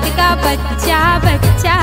भारत का बच्चा बच्चा।